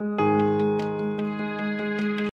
Bye.